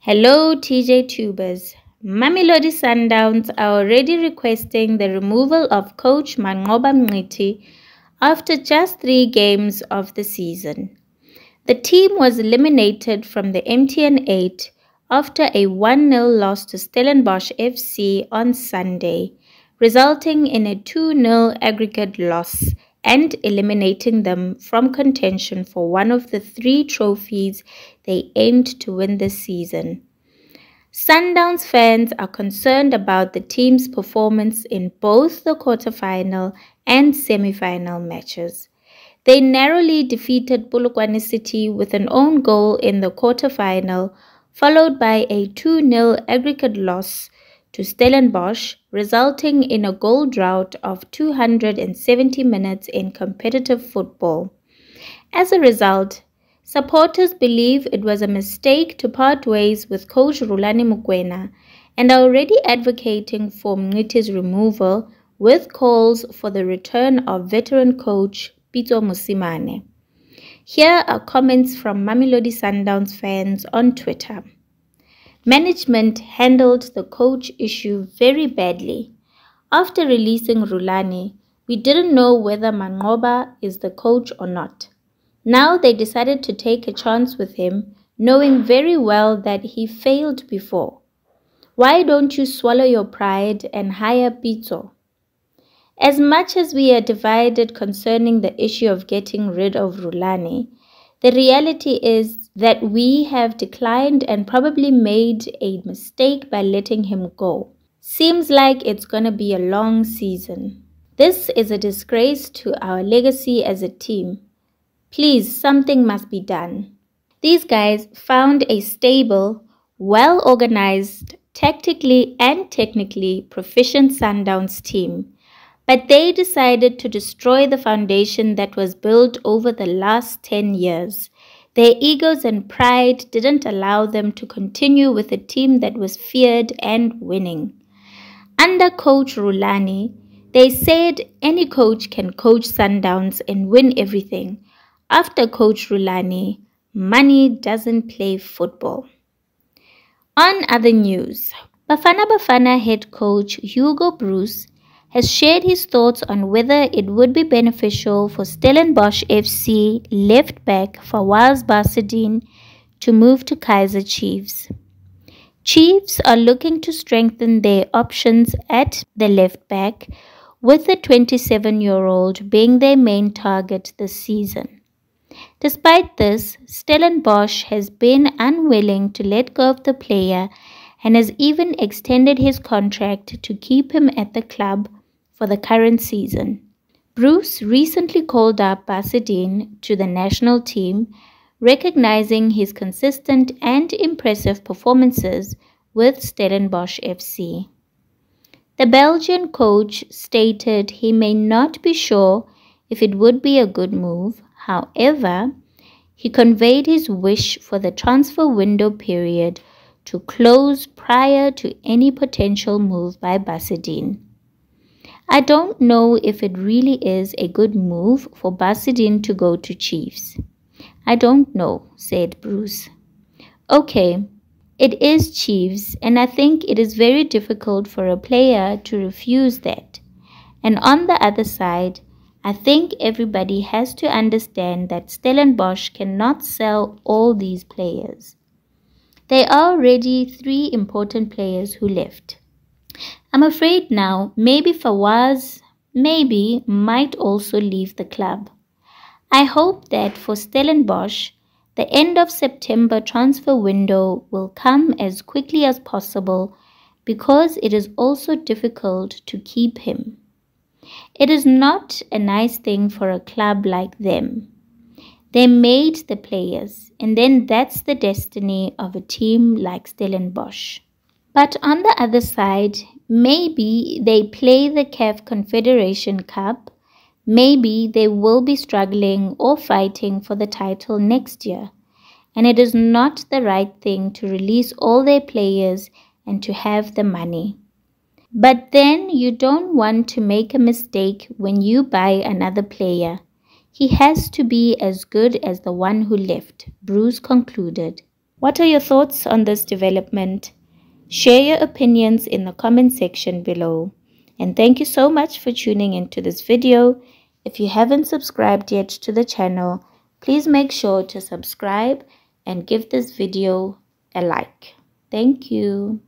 Hello, TJ Tubers. Mamelodi Sundowns are already requesting the removal of coach Manqoba Mngqithi after just three games of the season. The team was eliminated from the MTN 8 after a 1 0 loss to Stellenbosch FC on Sunday, resulting in a 2 0 aggregate loss and eliminating them from contention for one of the three trophies they aimed to win this season. Sundowns fans are concerned about the team's performance in both the quarterfinal and semi-final matches. They narrowly defeated Polokwane City with an own goal in the quarterfinal, followed by a 2-0 aggregate loss to Stellenbosch, resulting in a goal drought of 270 minutes in competitive football. As a result, supporters believe it was a mistake to part ways with coach Rhulani Mokwena and are already advocating for Mngqithi's removal with calls for the return of veteran coach Pitso Mosimane. Here are comments from Mamelodi Sundowns fans on Twitter. Management handled the coach issue very badly. After releasing Rhulani, we didn't know whether Manqoba is the coach or not. Now they decided to take a chance with him, knowing very well that he failed before. Why don't you swallow your pride and hire Pitso? As much as we are divided concerning the issue of getting rid of Rhulani, the reality is that we have declined and probably made a mistake by letting him go. Seems like it's to be a long season. This is a disgrace to our legacy as a team. Please, something must be done. These guys found a stable, well organized, tactically and technically proficient Sundowns team but they decided to destroy the foundation that was built over the last 10 years. Their egos and pride didn't allow them to continue with a team that was feared and winning. Under coach Rhulani, they said any coach can coach Sundowns and win everything. After coach Rhulani, money doesn't play football. On other news, Bafana Bafana head coach Hugo Broos has shared his thoughts on whether it would be beneficial for Stellenbosch FC left back Fawaz Basadien to move to Kaizer Chiefs. Chiefs are looking to strengthen their options at the left back, with the 27 year old being their main target this season. Despite this, Stellenbosch has been unwilling to let go of the player and has even extended his contract to keep him at the club for the current season. Broos recently called up Basadien to the national team, recognizing his consistent and impressive performances with Stellenbosch FC. The Belgian coach stated he may not be sure if it would be a good move. However, he conveyed his wish for the transfer window period to close prior to any potential move by Basadien. I don't know if it really is a good move for Basadien to go to Chiefs. I don't know, said Broos. Okay, it is Chiefs, and I think it is very difficult for a player to refuse that. And on the other side, I think everybody has to understand that Stellenbosch cannot sell all these players. There are already three important players who left. I'm afraid now maybe Fawaz, maybe might also leave the club. I hope that for Stellenbosch, the end of September transfer window will come as quickly as possible because it is also difficult to keep him. It is not a nice thing for a club like them. They made the players, and then that's the destiny of a team like Stellenbosch. But on the other side, maybe they play the CAF Confederation Cup. Maybe they will be struggling or fighting for the title next year. And it is not the right thing to release all their players and to have the money. But then you don't want to make a mistake when you buy another player. He has to be as good as the one who left, Broos concluded. What are your thoughts on this development? Share your opinions in the comment section below. And thank you so much for tuning into this video. If you haven't subscribed yet to the channel, please make sure to subscribe and give this video a like. Thank you.